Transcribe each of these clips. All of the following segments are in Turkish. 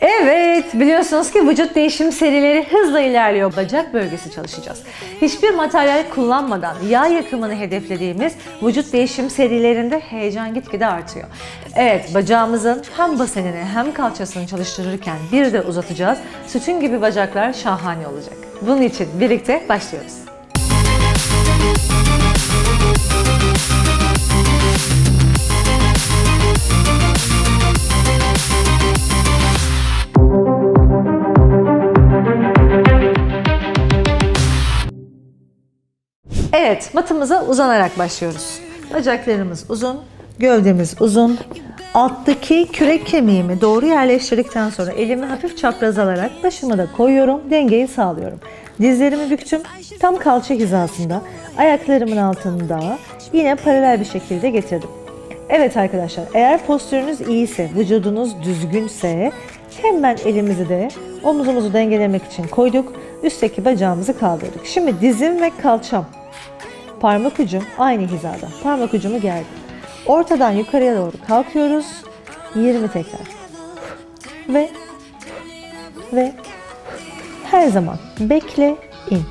Evet, biliyorsunuz ki vücut değişim serileri hızla ilerliyor. Bacak bölgesi çalışacağız. Hiçbir materyal kullanmadan yağ yakımını hedeflediğimiz vücut değişim serilerinde heyecan gitgide artıyor. Evet, bacağımızın hem basenini hem kalçasını çalıştırırken bir de uzatacağız. Sütün gibi bacaklar şahane olacak. Bunun için birlikte başlıyoruz. Evet, matımıza uzanarak başlıyoruz. Bacaklarımız uzun, gövdemiz uzun. Alttaki kürek kemiğimi doğru yerleştirdikten sonra elimi hafif çapraz alarak başımı da koyuyorum, dengeyi sağlıyorum. Dizlerimi büktüm, tam kalça hizasında, ayaklarımın altında yine paralel bir şekilde getirdim. Evet arkadaşlar, eğer postürünüz iyiyse, vücudunuz düzgünse hemen elimizi de omuzumuzu dengelemek için koyduk. Üstteki bacağımızı kaldırdık. Şimdi dizim ve kalçam Parmak ucum aynı hizada. Parmak ucumu gerdim. Ortadan yukarıya doğru kalkıyoruz. 20 tekrar. Ve ve her zaman bekle in.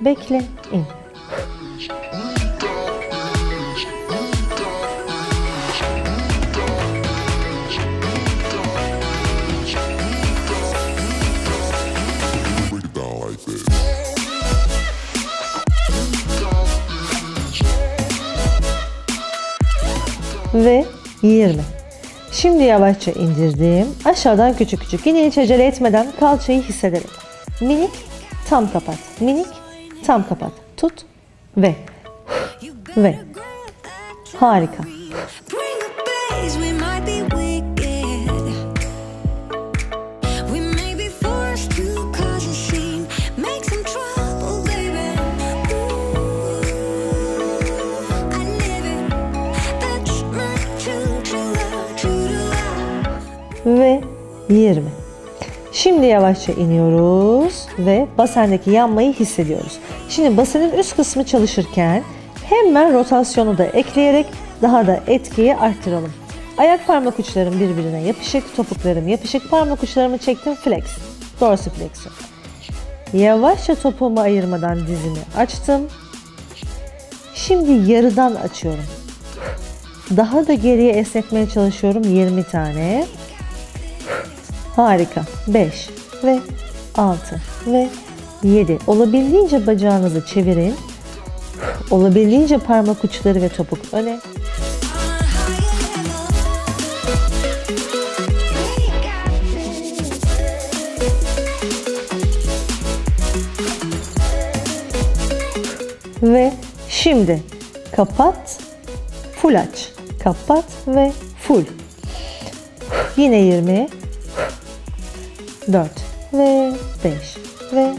Bekle in. Ve 20. Şimdi yavaşça indirdim. Aşağıdan küçük küçük. Yine hiç acele etmeden kalçayı hissederek. Minik tam kapat. Minik tam kapat. Tut ve ve harika. Şimdi yavaşça iniyoruz ve basendeki yanmayı hissediyoruz. Şimdi basenin üst kısmı çalışırken hemen rotasyonu da ekleyerek daha da etkiyi arttıralım. Ayak parmak uçlarım birbirine yapışık, topuklarım yapışık, parmak uçlarımı çektim flex, dorsiflexion. Yavaşça topuğumu ayırmadan dizimi açtım. Şimdi yarıdan açıyorum. Daha da geriye esnetmeye çalışıyorum 20 tane. Harika. 5 ve 6 ve 7. Olabildiğince bacağınızı çevirin. Olabildiğince parmak uçları ve topuk öne. Ve şimdi kapat, full aç. Kapat ve full. Yine 20. 4 ve 5 ve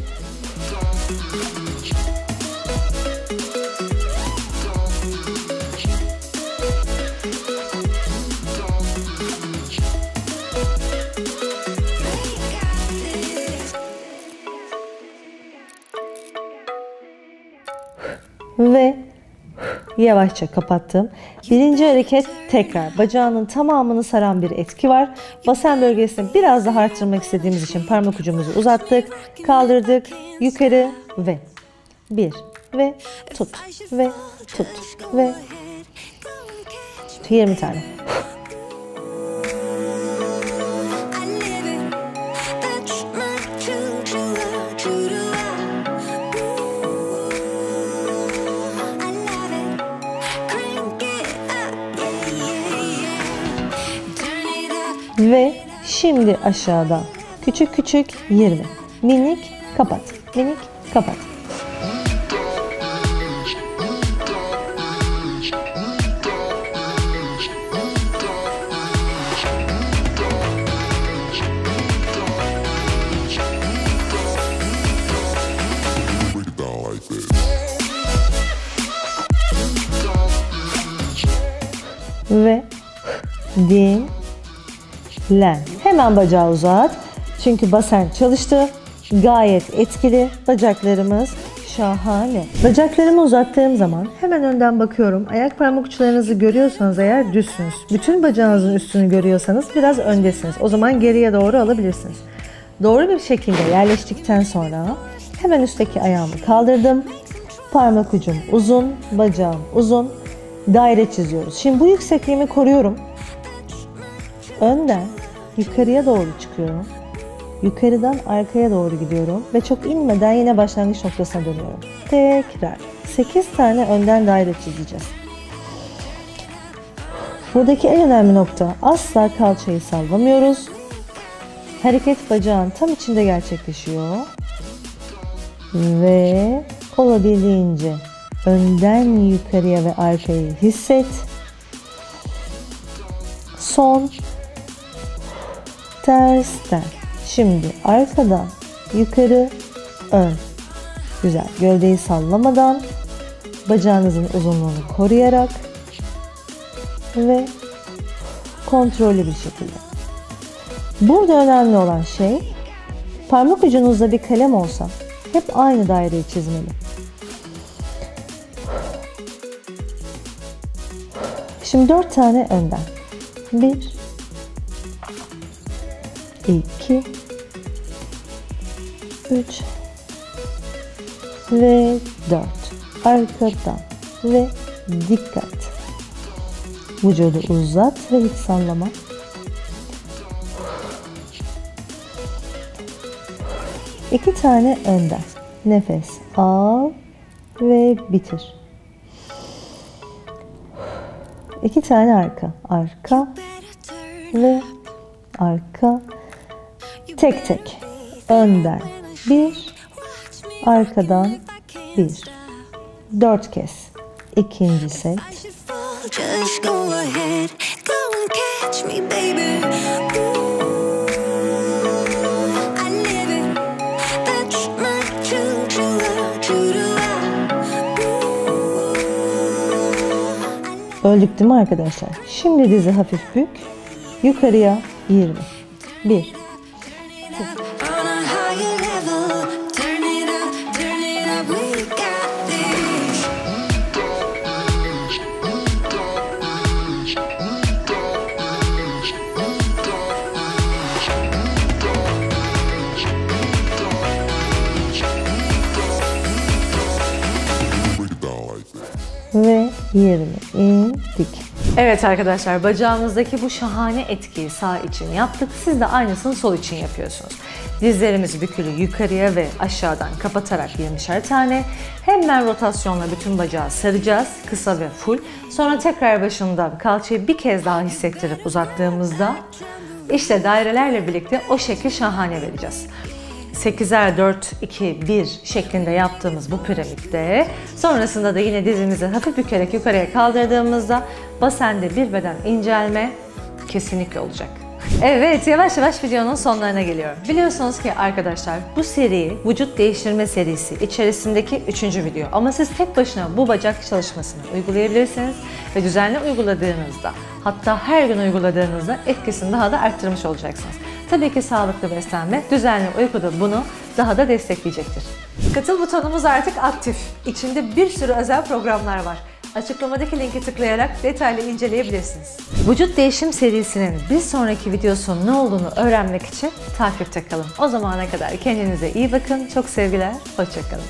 ve yavaşça kapattım. Birinci hareket tekrar bacağının tamamını saran bir etki var. Basen bölgesini biraz daha arttırmak istediğimiz için parmak ucumuzu uzattık, kaldırdık, yukarı ve bir ve tut ve tut ve 20 tane. Şimdi aşağıdan küçük küçük 20. Minik kapat. Minik kapat. Break it dinlen. Hemen bacağı uzat. Çünkü basen çalıştı. Gayet etkili. Bacaklarımız Şahane. Bacaklarımı uzattığım zaman hemen önden bakıyorum. Ayak parmak uçlarınızı görüyorsanız eğer düzsünüz. Bütün bacağınızın üstünü görüyorsanız biraz öndesiniz. O zaman geriye doğru alabilirsiniz. Doğru bir şekilde yerleştikten sonra hemen üstteki ayağımı kaldırdım. Parmak ucum uzun, bacağım uzun. Daire çiziyoruz. Şimdi bu yüksekliğimi koruyorum. Önden yukarıya doğru çıkıyorum. Yukarıdan arkaya doğru gidiyorum ve çok inmeden yine başlangıç noktasına dönüyorum. Tekrar 8 tane önden daire çizeceğiz. Buradaki en önemli nokta asla kalçayı sallamıyoruz. Hareket bacağın tam içinde gerçekleşiyor. Ve olabildiğince önden yukarıya ve arkayı hisset. Son tersten. Şimdi arkadan yukarı ön. Güzel. Gövdeyi sallamadan bacağınızın uzunluğunu koruyarak ve kontrollü bir şekilde. Burada önemli olan şey parmak ucunuzda bir kalem olsa hep aynı daireyi çizmeli. Şimdi dört tane önden. Bir, iki, üç ve dört. Arkadan ve dikkat. Vücudu uzat ve hiç sallama. İki tane önden. Nefes al ve bitir. İki tane arka. Arka ve arka. Tek tek. Önden bir, arkadan bir. Dört kez. İkinci set. Öldük değil mi arkadaşlar? Şimdi dizi hafif bük. Yukarıya 20. 1, 20 indik. Evet arkadaşlar bacağımızdaki bu şahane etkiyi sağ için yaptık. Siz de aynısını sol için yapıyorsunuz. Dizlerimizi bükülü yukarıya ve aşağıdan kapatarak 20'şer tane. Hemen rotasyonla bütün bacağı saracağız. Kısa ve full. Sonra tekrar başından kalçayı bir kez daha hissettirip uzattığımızda işte dairelerle birlikte o şekli şahane vereceğiz. 8'er 4, 2, 1 şeklinde yaptığımız bu piramitte sonrasında da yine dizimizi hafif bükerek yukarıya kaldırdığımızda basende bir beden incelme kesinlikle olacak. Evet yavaş yavaş videonun sonlarına geliyorum. Biliyorsunuz ki arkadaşlar bu seri vücut değiştirme serisi içerisindeki üçüncü video. Ama siz tek başına bu bacak çalışmasını uygulayabilirsiniz ve düzenli uyguladığınızda hatta her gün uyguladığınızda etkisini daha da arttırmış olacaksınız. Tabii ki sağlıklı beslenme, düzenli uyku da bunu daha da destekleyecektir. Katıl butonumuz artık aktif. İçinde bir sürü özel programlar var. Açıklamadaki linki tıklayarak detaylı inceleyebilirsiniz. Vücut değişim serisinin bir sonraki videosunun ne olduğunu öğrenmek için takipte kalın. O zamana kadar kendinize iyi bakın. Çok sevgiler, hoşçakalın.